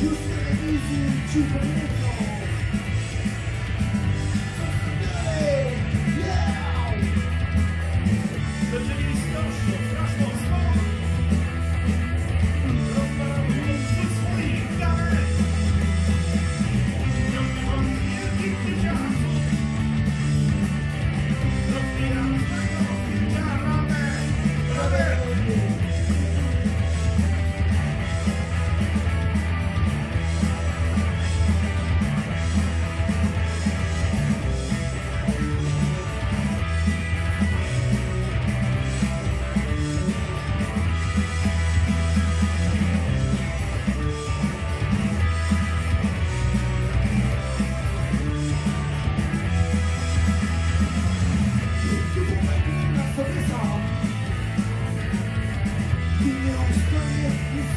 You're easy to believe.